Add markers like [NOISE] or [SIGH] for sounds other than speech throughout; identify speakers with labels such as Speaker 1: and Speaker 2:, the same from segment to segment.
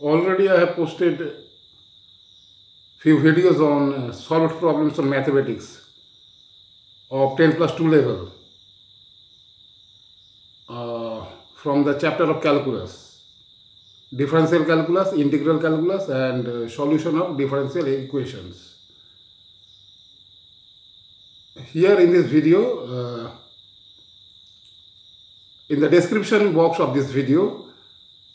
Speaker 1: Already I have posted few videos on uh, solved problems on mathematics of 10 plus 2 level uh, from the chapter of calculus differential calculus integral calculus and uh, solution of differential equations. Here in this video uh, in the description box of this video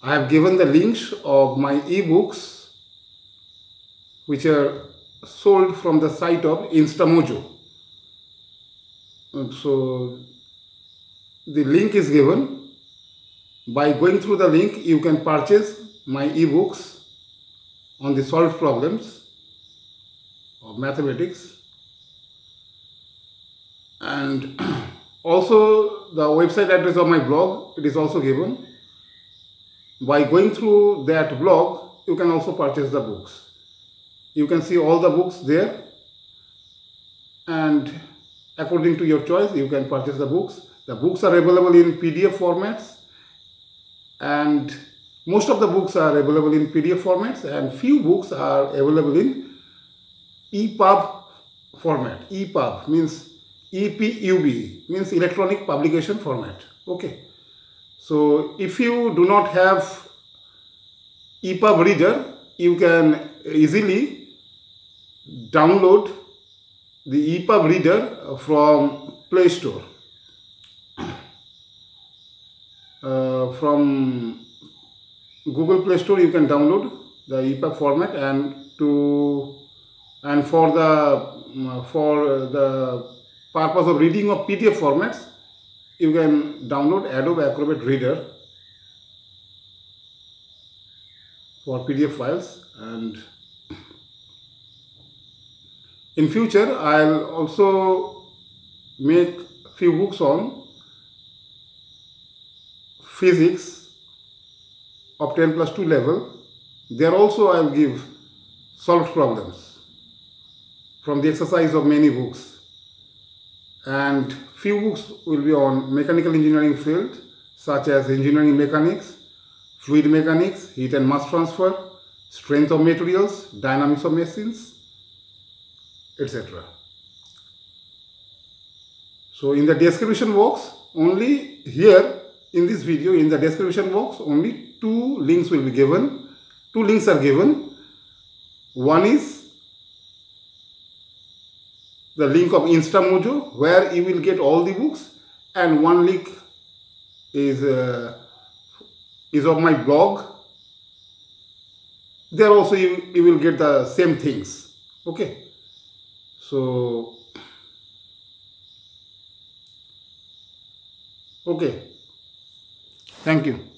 Speaker 1: I have given the links of my ebooks which are sold from the site of Instamojo. And so the link is given. By going through the link, you can purchase my ebooks on the solved problems of mathematics. And [CLEARS THROAT] also the website address of my blog, it is also given by going through that blog, you can also purchase the books. You can see all the books there and according to your choice, you can purchase the books. The books are available in PDF formats and most of the books are available in PDF formats and few books are available in EPUB format. EPUB means EPUB means electronic publication format. Okay. So if you do not have EPUB reader, you can easily download the EPUB reader from Play Store. Uh, from Google Play Store you can download the EPUB format and to and for the for the purpose of reading of PDF formats you can download Adobe Acrobat Reader for PDF files and in future I'll also make few books on physics of 10 plus 2 level. There also I'll give solved problems from the exercise of many books and few books will be on mechanical engineering field such as engineering mechanics, fluid mechanics, heat and mass transfer, strength of materials, dynamics of machines, etc. So in the description box, only here in this video, in the description box, only two links will be given. Two links are given. One is the link of Instamojo where you will get all the books. And one link is uh, is of my blog. There also you, you will get the same things. Okay? So okay. Thank you